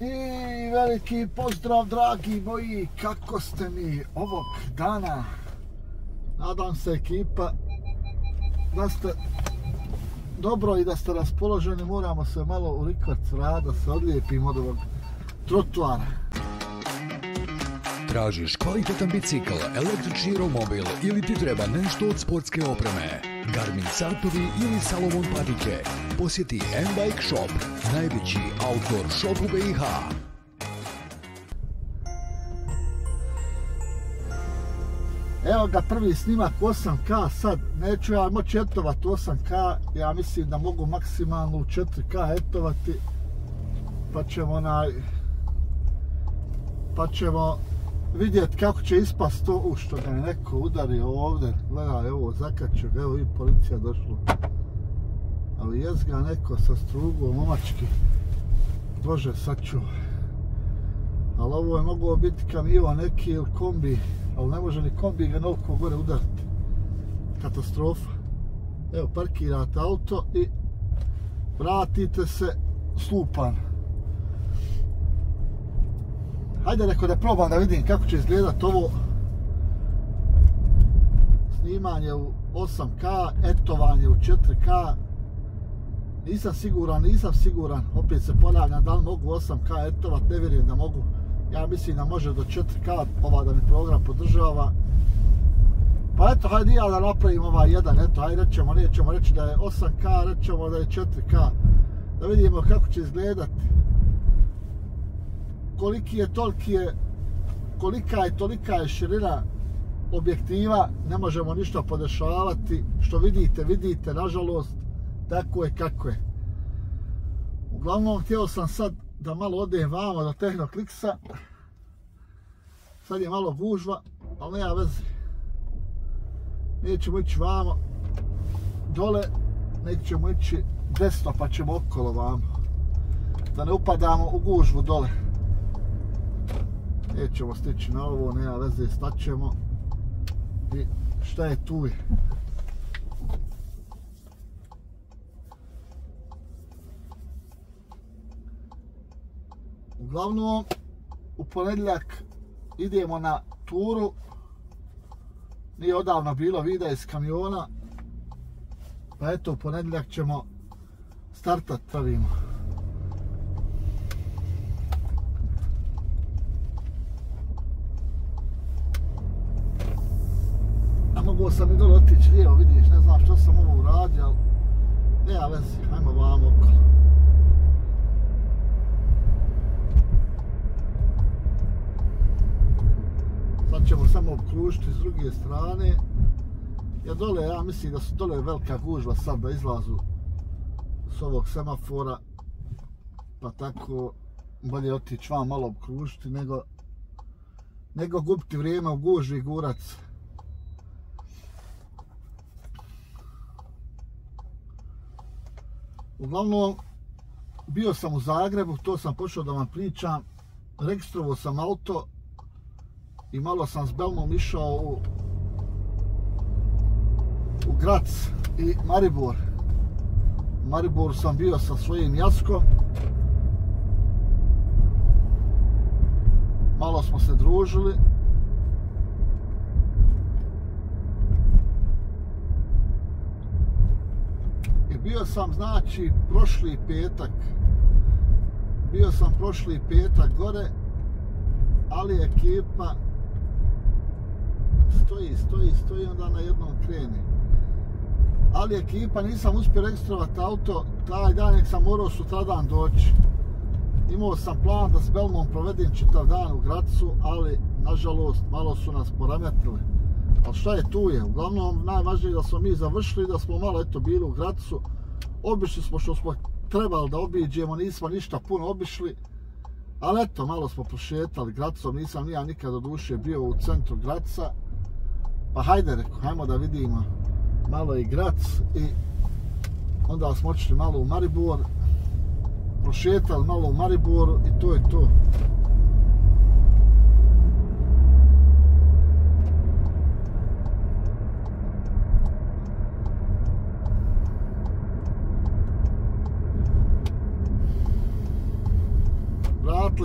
I veliki pozdrav, dragi moji, kako ste mi ovog dana? Nadam se ekipa da ste dobro i da ste raspoloženi. Moramo se malo u rikvac rada, se odlijepimo od ovog trotuara. Tražiš kvalitetan bicikl, električni romobil ili ti treba nešto od sportske opreme? Garmin satovi ili Salomon patike? Posjeti M-Bike Shop, najveći outdoor shop u BiH. Evo ga prvi snimak 8K, sad neću ja moći etovati 8K, ja mislim da mogu maksimalno u 4K etovati, pa ćemo onaj, pa ćemo vidjeti kako će ispast to u što ga je neko udario ovdje. Gledaj, ovo, zakačio ga, evo i policija došla. Ali jes ga neko sa strugom, momački, Bože, sačuvaj. Ali ovo je moglo biti kamion neki ili kombi, ali ne može ni kombi ga novko gore udariti. Katastrofa. Evo, parkirate auto i vratite se slupan. Ajde neko da probam da vidim kako će izgledat ovo snimanje u 8K, etovanje u 4K. Nisam siguran, nisam siguran, opet se ponavljam da li mogu 8K etovat, ne vjerujem da mogu. Ja mislim da može do 4K, ova da mi program podržava. Pa eto, hajde ja da napravim ovaj jedan, eto, hajde rećemo, nećemo reći da je 8K, rećemo da je 4K. Da vidimo kako će izgledati koliki je toliki je kolika je tolika je širina objektiva ne možemo ništa podešavati. Što vidite vidite nažalost tako je kako je. Uglavnom htio sam sad da malo odem vamo do Tehnokliksa. Sad je malo gužva ali nema veze. Nećemo ići vamo. Dole nećemo ići desno pa ćemo okolo vamo. Da ne upadamo u gužvu dole nećemo stići na ovo, nema veze, staćemo i šta je tu je. Uglavnom, u ponedljak idemo na turu. Nije odavno bilo vida iz kamiona. Pa eto, u ponedljak ćemo startat pravimo. Mogao sam i dole otići lijevo, vidiš, ne znam što sam ovo uradio, ali nema vezi, hajmo vam okolo. Sad ćemo samo obkružiti s druge strane. Ja dole, ja mislim da su dole velika gužva sad da izlazu s ovog semafora, pa tako bolje otići vam malo obkružiti nego nego gubiti vrijeme u gužvi gurac. Uglavnom, bio sam u Zagrebu, to sam počeo da vam pričam. Registrovao sam auto i malo sam s Belmom išao u, u Grac i Maribor. U Mariboru sam bio sa svojim jaskom. Malo smo se družili. Bio sam znači prošli petak. Bio sam prošli petak gore ali ekipa stoji, stoji, stoji onda na jednom kreni. Ali ekipa nisam uspio registrovat auto taj dan nek sam morao sutradan doći. Imao sam plan da s Belmom provedim čitav dan u Gracu ali nažalost malo su nas porametili pa šta je tu je? Uglavnom najvažnije da smo mi završili da smo malo eto bili u Gracu. Obišli smo što smo trebali da obiđemo, nismo ništa puno obišli, ali eto, malo smo prošetali Gracom, nisam nija nikad od duše bio u centru Graca, pa hajde, reko, hajmo da vidimo malo i Grac i onda smo otišli malo u Maribor, prošetali malo u Mariboru i to je to.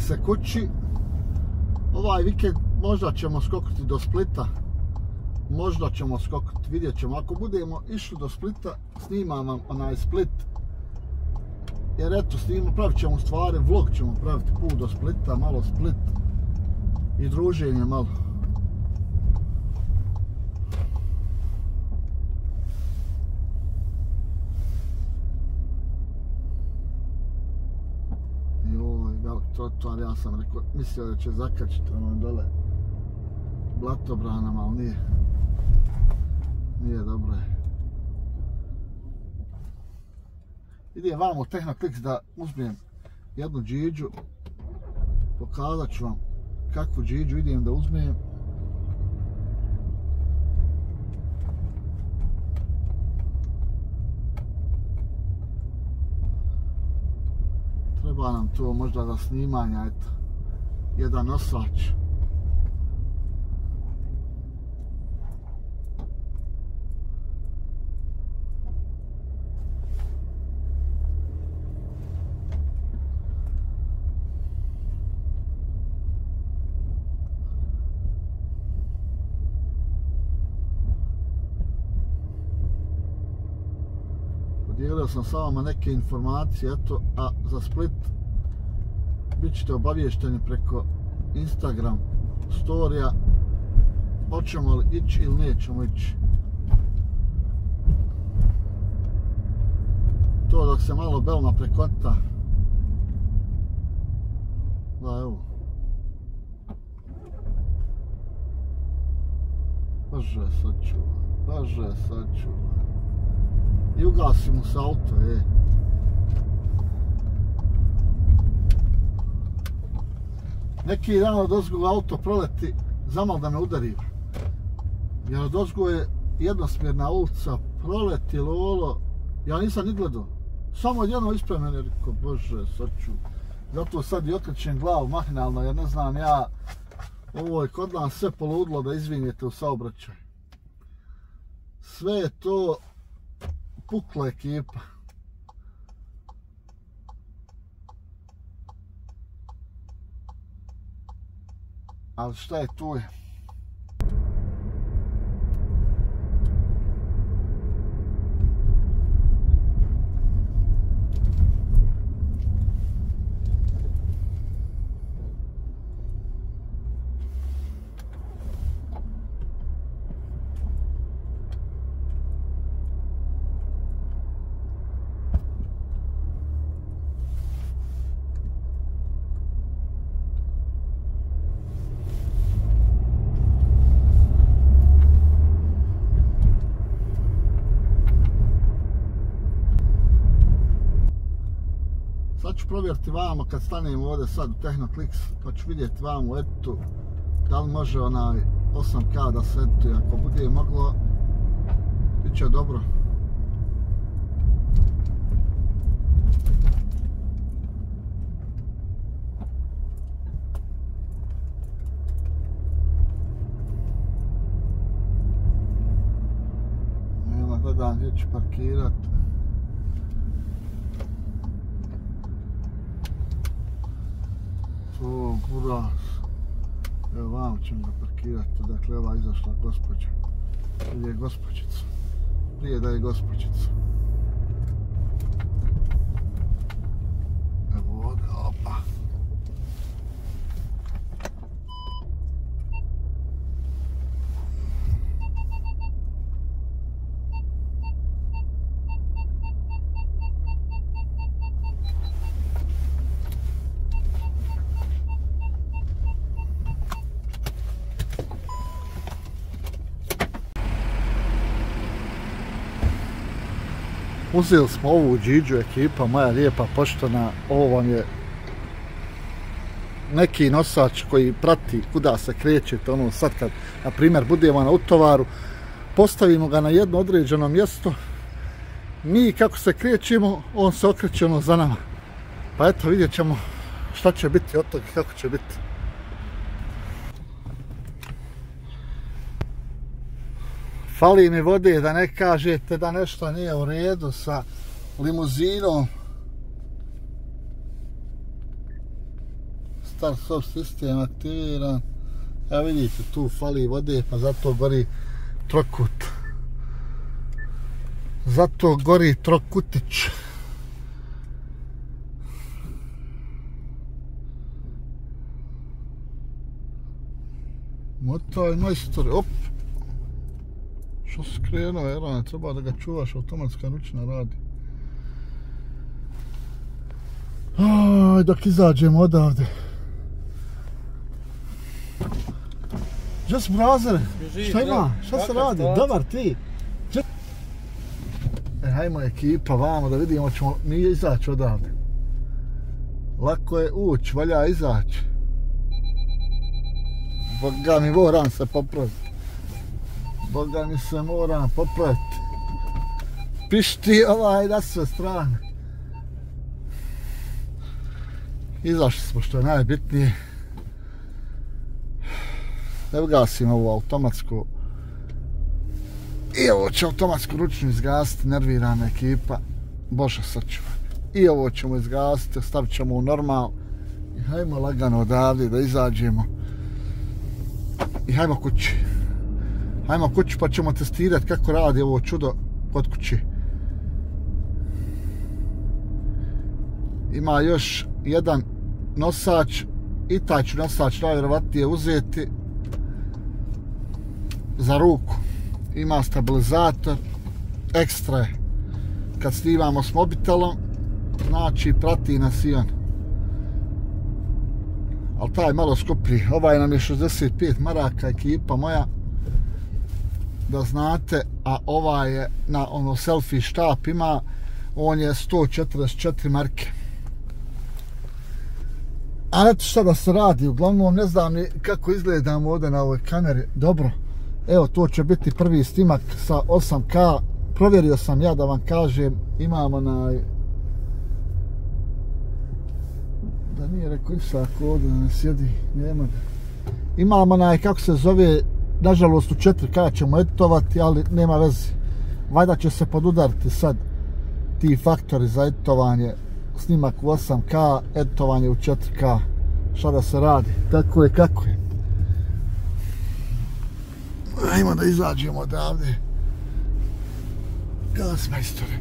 Vratili se kući. Ovaj vikend možda ćemo skokati do Splita. Možda ćemo skokati, vidjet ćemo. Ako budemo išli do Splita, snimam vam onaj Split. Jer eto, snimam, pravit ćemo stvari, vlog ćemo praviti put do Splita, malo Split. I druženje malo. Trotoar, ja sam rekao, mislio da će zakačiti ono dole blatobranama, ali nije. Nije dobro je. Idem vam u Technoclix da uzmem jednu džiđu. Pokazat ću vam kakvu džiđu idem da uzmem. Treba nam to možda za snimanja, eto, jedan nosač. Podijelio sam sa vama neke informacije, eto, a za Split bit ćete obavješteni preko Instagram storija hoćemo li ići ili nećemo ići. To dok se malo belma prekota. Da, evo. Bože, sačuvaj. Bože, sačuvaj i ugasimo se auto, je. Neki dan od ozgu auto proleti, zamal da me udari. Jer od ozgu je jednosmjerna ulica, proleti lolo, ja nisam ni gledao. Samo jedno ispred mene, rekao, bože, sad ću. Zato sad i okrećem glavu mahinalno, jer ne znam ja, ovo je kod nas sve poludlo da izvinjete u saobraćaju. Sve je to pukla ekipa. Ali šta je tu je? Provjeriti vamo kad stanem ovdje sad u Technoclix, pa ću vidjeti vamo u etu da li može onaj 8K da se edituje, ako bude moglo, bit će dobro. Nema gledam gdje ću parkirati. O, kuras. Evo vam ćemo ga parkirati. Dakle, ova izašla gospođa. Prije je gospođica. Prije da je gospođica. Uzeli smo ovu džiđu ekipa, moja lijepa poštana, ovo vam je neki nosač koji prati kuda se krećete, ono sad kad, na primjer, budemo na utovaru, postavimo ga na jedno određeno mjesto, mi kako se krećemo, on se okreće ono za nama. Pa eto, vidjet ćemo šta će biti od toga, kako će biti. Fali mi vode da ne kažete da nešto nije u redu sa limuzinom. start stop sistem aktiviran. ja vidite, tu fali vode, pa zato gori trokut. Zato gori trokutić. motor majstor, op. Što se krenuo, Erane, treba da ga čuvaš, automatska ručna radi. Aj, dok izađemo odavde. Just browser, šta ima? Šta se radi? Dobar ti. Just... E, hajmo ekipa vamo da vidimo, ćemo mi izaći odavde. Lako je uć, valja izaći. Boga mi moram se popraviti. Boga mi se moram popraviti. Pišti ovaj na sve strane. Izašli smo što je najbitnije. Ne ugasimo ovu automatsku. I ovo će automatsku ručnu izgasiti, nervirana ekipa. Bože sačuva. I ovo ćemo izgasiti, stavit ćemo u normal. I hajmo lagano odavde da izađemo. I hajmo kući. Hajmo kući pa ćemo testirati kako radi ovo čudo kod kući. Ima još jedan nosač i taj ću nosač najvjerovatnije uzeti za ruku. Ima stabilizator, ekstra je. Kad snimamo s mobitelom, znači prati nas i on. Ali taj je malo skuplji. Ovaj nam je 65 maraka ekipa moja. Da znate, a ova je na ono selfie štap ima, on je 144 marke. A eto šta da se radi, uglavnom ne znam ni kako izgledam ovdje na ovoj kameri. Dobro, evo to će biti prvi snimak sa 8K. Provjerio sam ja da vam kažem, imamo onaj... Da nije rekao Isak ovdje, da ne sjedi, nema ga. Imamo onaj, kako se zove, nažalost u 4K ćemo editovati, ali nema veze. Vajda će se podudariti sad ti faktori za editovanje snimak u 8K, editovanje u 4K. Šta da se radi? Tako je kako je. Ajmo da izađemo odavde. Gas majstore.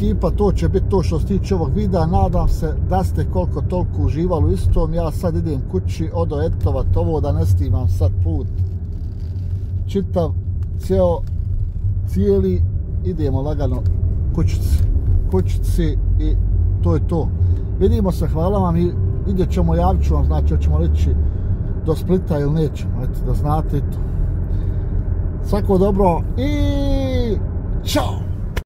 Ekipa, to će biti to što se tiče ovog videa. Nadam se da ste koliko toliko uživali u istom. Ja sad idem kući, odo etovat ovo da ne snimam sad put. Čitav, ceo, cijeli, idemo lagano kućici. Kućici i to je to. Vidimo se, hvala vam i vidjet ćemo, javit ću vam, znači, hoćemo lići do Splita ili nećemo, eto, da znate to. Svako dobro i čao!